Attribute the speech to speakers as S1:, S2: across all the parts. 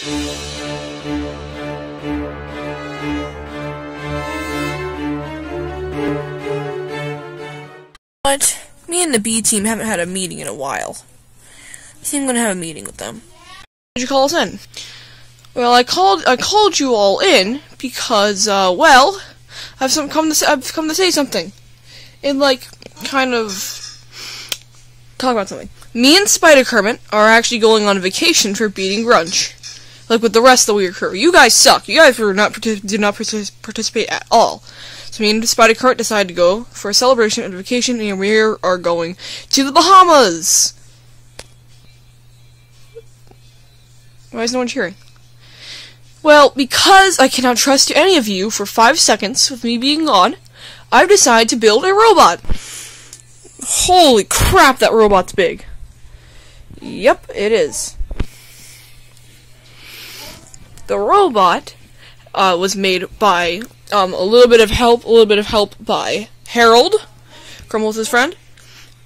S1: But me and the B team haven't had a meeting in a while. I think I'm gonna have a meeting with them.
S2: Did you call us in? Well, I called I called you all in because uh well, I've some come to say, I've come to say something. And like kind of talk about something. Me and Spider Kermit are actually going on a vacation for beating grunge. Like with the rest of the weird crew. You guys suck. You guys were not did not participate at all. So me and Spider Kermit decided to go for a celebration and vacation, and we are going to the Bahamas. Why is no one cheering? Well, because I cannot trust any of you for five seconds with me being gone, I've decided to build a robot. Holy crap, that robot's big. Yep, it is. The robot uh, was made by um, a little bit of help, a little bit of help by Harold, Grumbles' friend,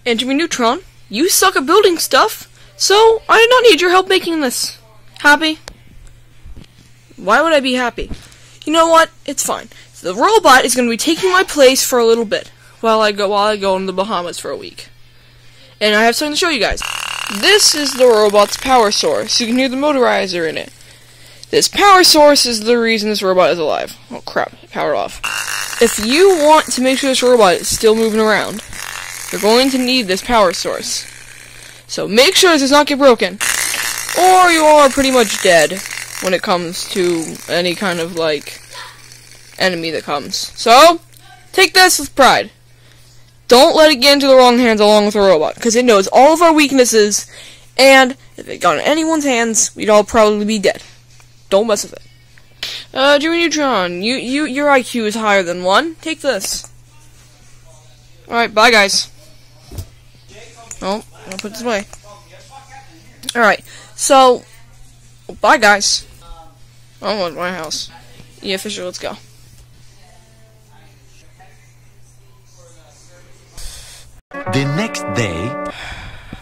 S2: and Jimmy Neutron. You suck at building stuff, so I do not need your help making this. Happy? Why would I be happy? You know what? It's fine. The robot is going to be taking my place for a little bit while I go while I go in the Bahamas for a week. And I have something to show you guys. This is the robot's power source. You can hear the motorizer in it. This power source is the reason this robot is alive. Oh crap, powered off. If you want to make sure this robot is still moving around, you're going to need this power source. So make sure this does not get broken, or you are pretty much dead when it comes to any kind of like enemy that comes. So take this with pride. Don't let it get into the wrong hands along with the robot, because it knows all of our weaknesses, and if it got in anyone's hands, we'd all probably be dead. Don't mess with it. Uh, Jimmy Neutron, you, you, your IQ is higher than one. Take this. Alright, bye guys. Oh, I'll put this away. Alright, so, bye guys. I'm at my house. Yeah, Fisher, let's go.
S3: The next day,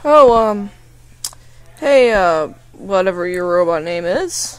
S1: Oh, um, hey, uh, whatever your robot name is.